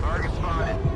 Target spotted.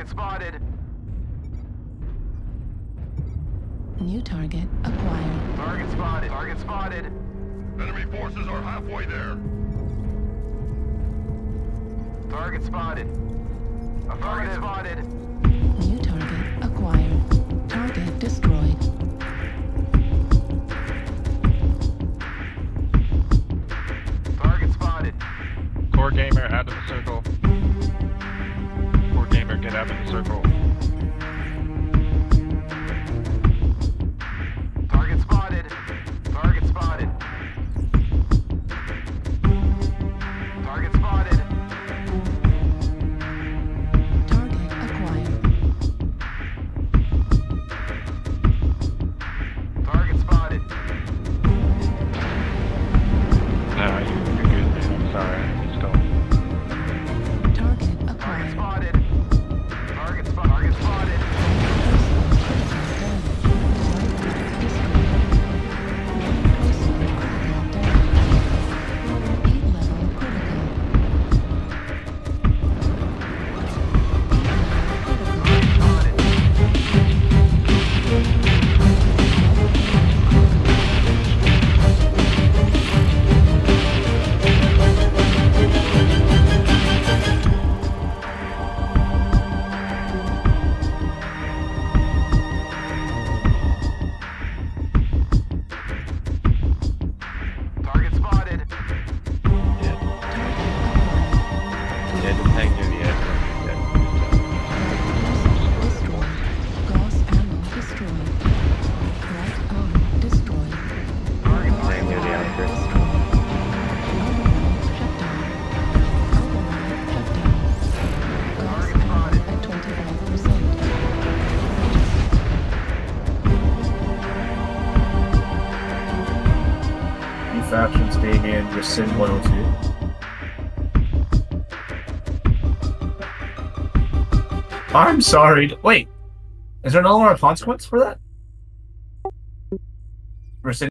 Target spotted. New target acquired. Target spotted. Target spotted. Enemy forces are halfway there. Target spotted. A target spotted. New target acquired. Target destroyed. Target spotted. Core gamer out of the circle. Hammer, get out of the circle. Rescind 102. I'm sorry. Wait. Is there no longer a consequence for that? Rescind